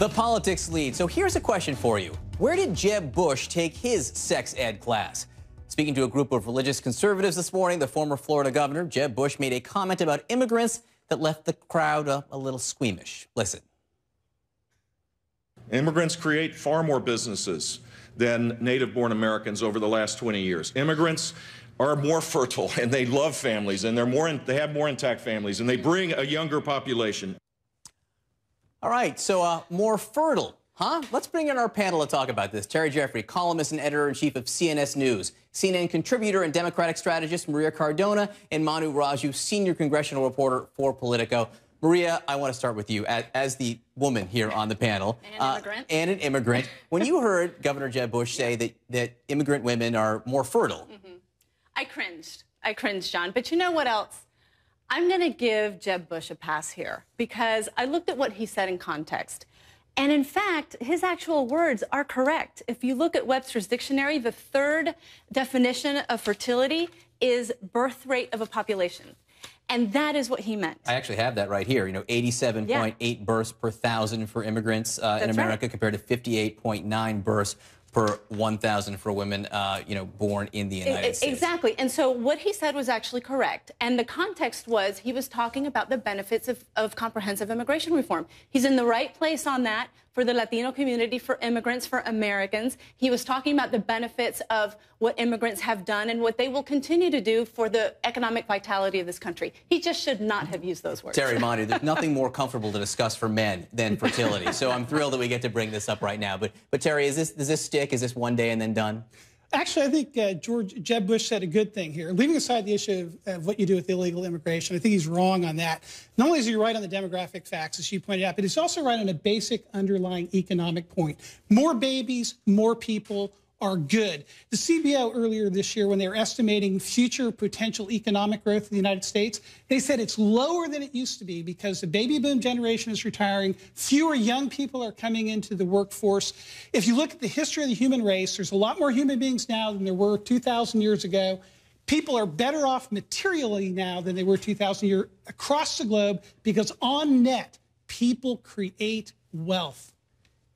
The politics lead. So here's a question for you. Where did Jeb Bush take his sex ed class? Speaking to a group of religious conservatives this morning, the former Florida governor, Jeb Bush, made a comment about immigrants that left the crowd a, a little squeamish. Listen. Immigrants create far more businesses than native born Americans over the last 20 years. Immigrants are more fertile and they love families and they're more in, they have more intact families and they bring a younger population. All right, so uh, more fertile, huh? Let's bring in our panel to talk about this. Terry Jeffrey, columnist and editor-in-chief of CNS News, CNN contributor and Democratic strategist Maria Cardona, and Manu Raju, senior congressional reporter for Politico. Maria, I want to start with you as, as the woman here on the panel. And an immigrant. Uh, and an immigrant. when you heard Governor Jeb Bush say that, that immigrant women are more fertile, mm -hmm. I cringed. I cringed, John. But you know what else? I'm going to give Jeb Bush a pass here because I looked at what he said in context. And in fact, his actual words are correct. If you look at Webster's dictionary, the third definition of fertility is birth rate of a population. And that is what he meant. I actually have that right here. You know, 87.8 yeah. births per thousand for immigrants uh, in America right. compared to 58.9 births per 1,000 for women, uh, you know, born in the United States. Exactly. And so what he said was actually correct. And the context was he was talking about the benefits of, of comprehensive immigration reform. He's in the right place on that for the Latino community, for immigrants, for Americans. He was talking about the benefits of what immigrants have done and what they will continue to do for the economic vitality of this country. He just should not have used those words. Terry Monty, there's nothing more comfortable to discuss for men than fertility. So I'm thrilled that we get to bring this up right now. But, but Terry, is this, does this Is this one day and then done? Actually, I think uh, George Jeb Bush said a good thing here. Leaving aside the issue of, of, what you do with illegal immigration, I think he's wrong on that. Not only is he right on the demographic facts, as you pointed out, but he's also right on a basic underlying economic point. More babies, more people, are good. The CBO earlier this year, when they were estimating future potential economic growth in the United States, they said it's lower than it used to be because the baby boom generation is retiring. Fewer young people are coming into the workforce. If you look at the history of the human race, there's a lot more human beings now than there were 2,000 years ago. People are better off materially now than they were 2,000 years across the globe because on net, people create wealth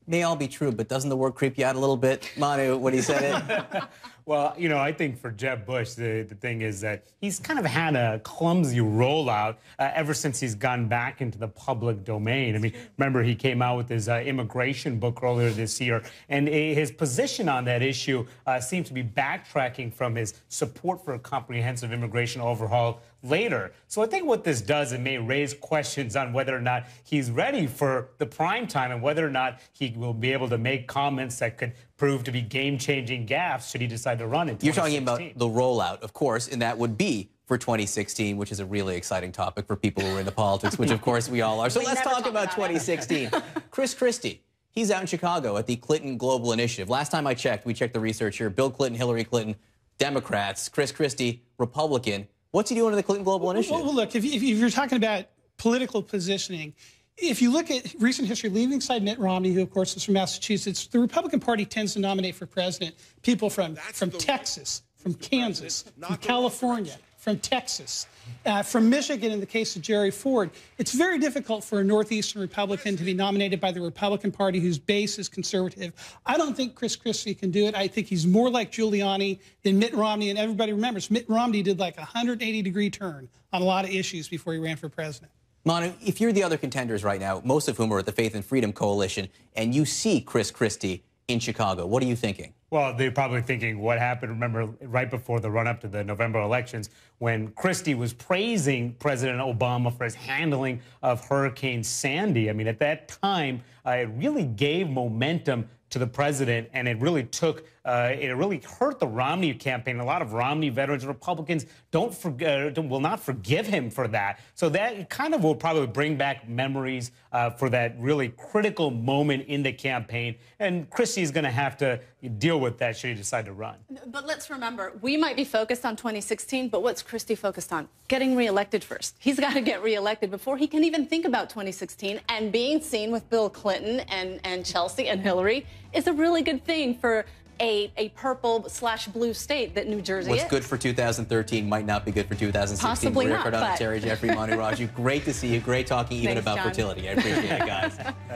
may all be true, but doesn't the word creep you out a little bit, Manu, when he said it? well, you know, I think for Jeb Bush, the, the thing is that he's kind of had a clumsy rollout uh, ever since he's gone back into the public domain. I mean, remember, he came out with his uh, immigration book earlier this year, and his position on that issue uh, seemed to be backtracking from his support for a comprehensive immigration overhaul later. So I think what this does, it may raise questions on whether or not he's ready for the prime time and whether or not he will be able to make comments that could prove to be game-changing gaffes should he decide to run it. You're talking about the rollout, of course, and that would be for 2016, which is a really exciting topic for people who are into politics, which of course we all are. So we let's talk, talk, about, about 2016. Chris Christie. He's out in Chicago at the Clinton Global Initiative. Last time I checked, we checked the research here. Bill Clinton, Hillary Clinton, Democrats. Chris Christie, Republican. What's he doing to the Clinton Global Initiative? Well, look, if, if you're talking about political positioning, if you look at recent history, leaving aside Mitt Romney, who of course is from Massachusetts, the Republican Party tends to nominate for president people from, from Texas, from Kansas, from California, from Texas, uh, from Michigan in the case of Jerry Ford. It's very difficult for a Northeastern Republican to be nominated by the Republican Party whose base is conservative. I don't think Chris Christie can do it. I think he's more like Giuliani than Mitt Romney. And everybody remembers Mitt Romney did like a 180 degree turn on a lot of issues before he ran for president. Manu, if you're the other contenders right now, most of whom are at the Faith and Freedom Coalition, and you see Chris Christie in Chicago, what are you thinking? Well, they're probably thinking what happened, remember, right before the run up to the November elections when Christie was praising President Obama for his handling of Hurricane Sandy. I mean, at that time, uh, it really gave momentum to the president, and it really took, uh, it really hurt the Romney campaign. A lot of Romney veterans, Republicans, don't forget, uh, will not forgive him for that. So that kind of will probably bring back memories uh, for that really critical moment in the campaign. And Christie is going to have to deal with that should he decide to run. But let's remember, we might be focused on 2016, but what's Christie focused on? Getting reelected first. He's got to get reelected before he can even think about 2016 and being seen with Bill Clinton and, and Chelsea and Hillary is a really good thing for a, a purple slash blue state that New Jersey What's is. good for 2013 might not be good for 2016. Possibly Maria not, Cardona, but... Terry Jeffrey, Manu Raju, great to see you. Great talking even Thanks, about John. fertility. I appreciate it, guys.